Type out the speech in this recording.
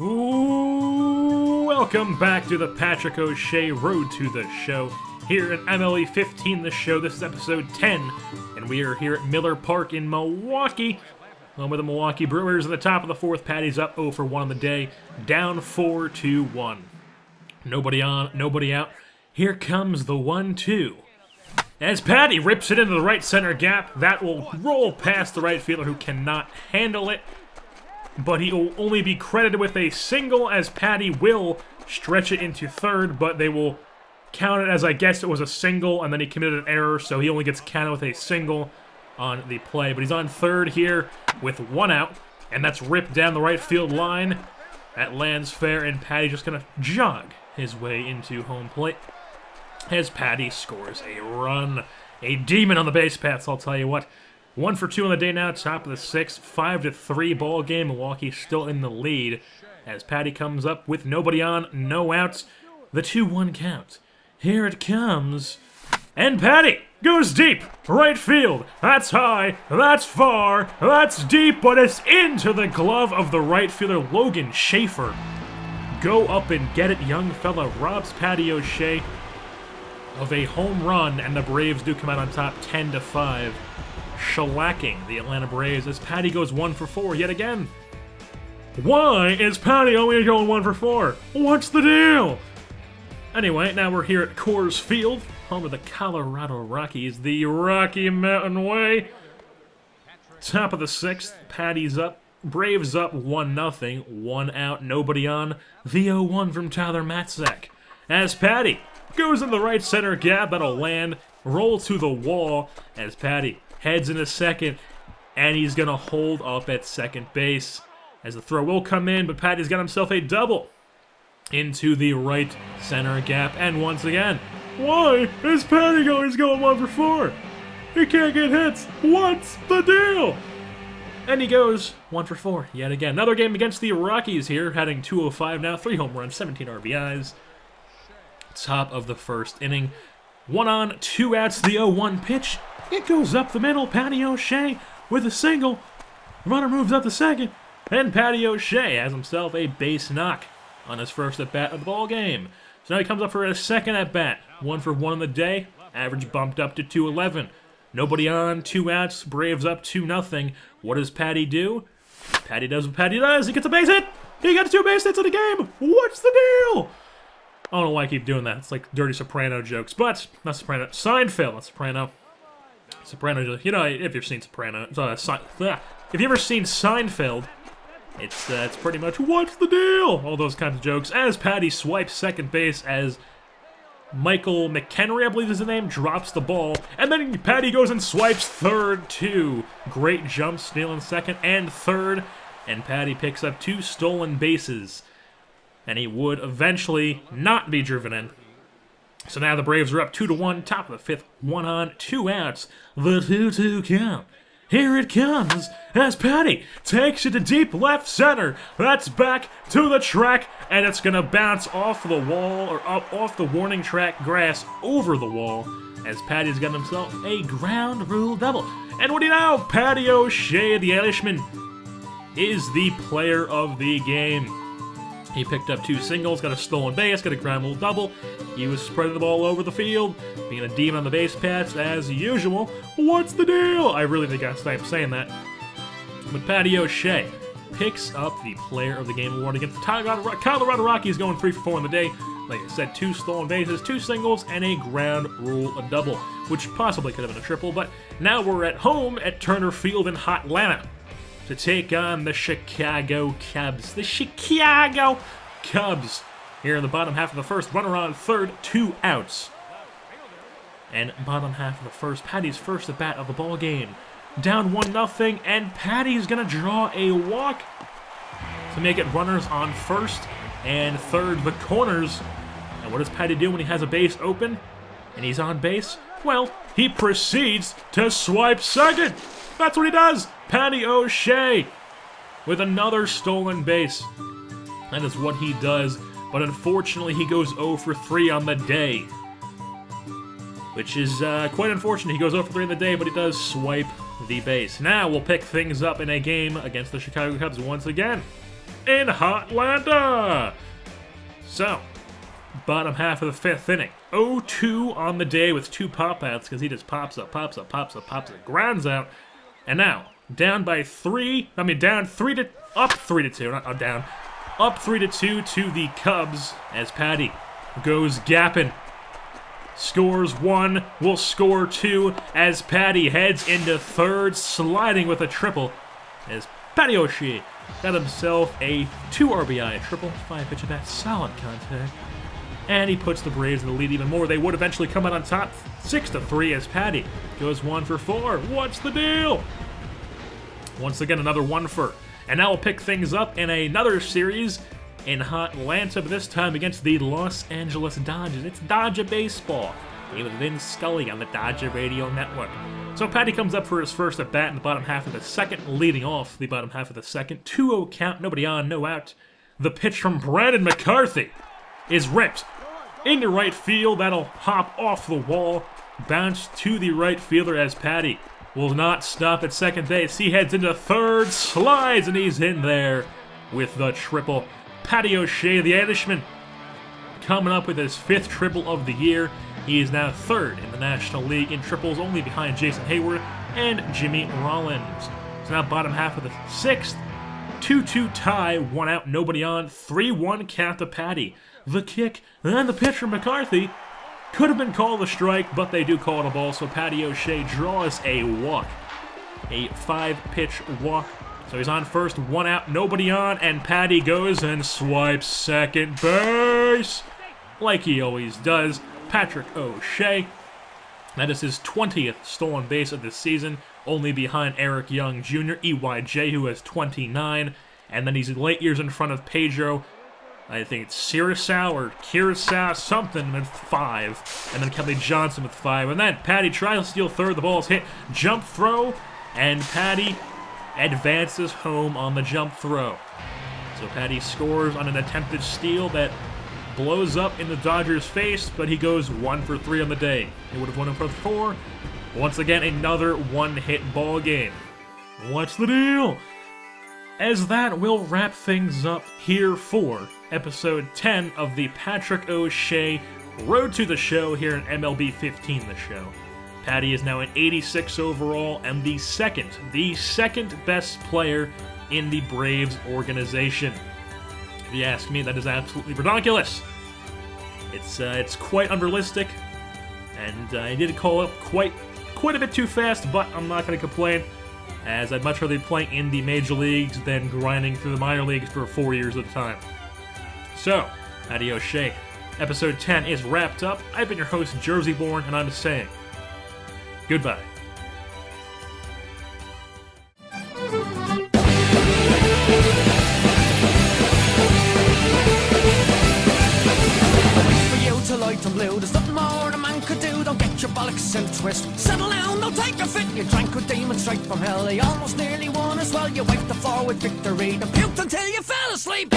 Welcome back to the Patrick O'Shea Road to the Show. Here in MLB 15, the show. This is episode 10, and we are here at Miller Park in Milwaukee. Along with the Milwaukee Brewers at the top of the fourth. Patty's up 0 for 1 on the day, down 4 to 1. Nobody on, nobody out. Here comes the 1 2. As Patty rips it into the right center gap, that will roll past the right fielder who cannot handle it. But he will only be credited with a single as Patty will stretch it into third, but they will count it as I guess it was a single and then he committed an error, so he only gets counted with a single on the play. But he's on third here with one out, and that's ripped down the right field line. That lands fair, and Patty just gonna jog his way into home plate as Patty scores a run. A demon on the base paths, I'll tell you what. One for two on the day now, top of the sixth, five to three ball game. Milwaukee still in the lead as Patty comes up with nobody on, no outs. The 2-1 count. Here it comes. And Patty goes deep, right field. That's high, that's far, that's deep, but it's into the glove of the right fielder, Logan Schafer. Go up and get it, young fella. Robs Patty O'Shea of a home run, and the Braves do come out on top 10 to 5, shellacking the Atlanta Braves as Patty goes 1 for 4 yet again. Why is Patty only going 1 for 4? What's the deal? Anyway, now we're here at Coors Field, home of the Colorado Rockies, the Rocky Mountain Way. Top of the sixth, Patty's up, Braves up 1 0, one out, nobody on. The 0 1 from Tyler Matzek. As Patty goes in the right center gap, that'll land, roll to the wall as Patty heads in a second, and he's gonna hold up at second base. As the throw will come in, but Patty's got himself a double into the right center gap, and once again, why is Patty always going one for four? He can't get hits. What's the deal? And he goes one for four yet again. Another game against the Rockies here, heading 205 now, three home runs, 17 RBIs top of the first inning. One on, two outs, the 0-1 pitch. It goes up the middle. Patty O'Shea with a single. Runner moves up the second. And Patty O'Shea has himself a base knock on his first at-bat of the ball game. So now he comes up for a second at-bat. One for one in the day. Average bumped up to 211. Nobody on, two outs, Braves up 2 nothing. What does Patty do? Patty does what Patty does. He gets a base hit. He got two base hits in the game. What's the deal? I don't know why I keep doing that. It's like dirty Soprano jokes, but not Soprano. Seinfeld, not Soprano. Soprano, you know, if you've seen Soprano, uh, Se if you've ever seen Seinfeld, it's uh, it's pretty much what's the deal? All those kinds of jokes. As Patty swipes second base, as Michael McKenry, I believe is the name, drops the ball, and then Patty goes and swipes third too. Great jump, stealing second and third, and Patty picks up two stolen bases and he would eventually not be driven in. So now the Braves are up 2 to 1, top of the fifth, one on, two outs. The 2 2 count. Here it comes as Patty takes it to deep left center. That's back to the track, and it's going to bounce off the wall or up off the warning track grass over the wall as Patty's got himself a ground rule double. And what do you know? Patty O'Shea, the Irishman, is the player of the game. He picked up two singles, got a stolen base, got a ground rule double. He was spreading the ball over the field, being a demon on the base paths as usual. What's the deal? I really think I stopped saying that. But Patty O'Shea picks up the Player of the Game award against the Colorado, Rockies, going three for four in the day. Like I said, two stolen bases, two singles, and a ground rule a double, which possibly could have been a triple. But now we're at home at Turner Field in Hot Hotlanta to take on the Chicago Cubs. The Chicago Cubs here in the bottom half of the first. Runner on third, two outs. And bottom half of the first, Patty's first at bat of the ball game. Down one nothing, and Patty's gonna draw a walk to make it runners on first and third, the corners. And what does Patty do when he has a base open and he's on base? Well, he proceeds to swipe second. That's what he does. Patty O'Shea with another stolen base. That is what he does, but unfortunately he goes 0 for 3 on the day. Which is uh, quite unfortunate. He goes 0 for 3 on the day, but he does swipe the base. Now we'll pick things up in a game against the Chicago Cubs once again. in Hotlanta. So, bottom half of the fifth inning. 0-2 on the day with two pop outs because he just pops up, pops up, pops up, pops up, grounds out. And now, down by three, I mean down three to, up three to two, not uh, down, up three to two to the Cubs as Patty goes gapping. Scores one, will score two as Patty heads into third, sliding with a triple as Patty O'Shea got himself a two RBI triple, five pitch of that solid contact and he puts the Braves in the lead even more. They would eventually come out on top 6 to 3 as Patty goes 1 for 4. What's the deal? Once again, another 1 for. And now we'll pick things up in another series in Atlanta, but this time against the Los Angeles Dodgers. It's Dodger Baseball. With Vin Scully on the Dodger Radio Network. So Patty comes up for his first at bat in the bottom half of the second, leading off the bottom half of the second. 2 0 count, nobody on, no out. The pitch from Brandon McCarthy is ripped into right field. That'll hop off the wall, bounce to the right fielder as Patty will not stop at second base. He heads into third, slides, and he's in there with the triple. Patty O'Shea, the Irishman, coming up with his fifth triple of the year. He is now third in the National League in triples, only behind Jason Heyward and Jimmy Rollins. So now bottom half of the sixth. 2-2 tie, one out, nobody on, 3-1 count to Patty the kick, and the pitch from McCarthy. Could have been called a strike, but they do call it a ball, so Patty O'Shea draws a walk. A five-pitch walk. So he's on first, one out, nobody on, and Patty goes and swipes second base. Like he always does. Patrick O'Shea. That is his 20th stolen base of the season, only behind Eric Young Jr., EYJ, who has 29, and then he's late years in front of Pedro, I think it's Curacao or Curacao, something with five. And then Kelly Johnson with five. And then Patty tries to steal third. The ball is hit. Jump throw. And Patty advances home on the jump throw. So Patty scores on an attempted steal that blows up in the Dodgers' face, but he goes one for three on the day. He would have won him for four. Once again, another one-hit ball game. What's the deal? As that will wrap things up here for episode 10 of the Patrick O'Shea Road to the Show here in MLB 15 The Show. Patty is now an 86 overall and the second, the second best player in the Braves organization. If you ask me, that is absolutely ridiculous. It's uh, it's quite unrealistic, and uh, I did call up quite quite a bit too fast, but I'm not going to complain, as I'd much rather be playing in the major leagues than grinding through the minor leagues for four years at a time. So, adios, Shay. Episode 10 is wrapped up. I've been your host, Jersey Born, and I'm saying goodbye. More a man could do. Don't get your bollocks in a twist. Settle down, don't take a fit. You drank with demons straight from hell. He almost nearly won as well. You wiped the floor with victory. And puked until you fell asleep.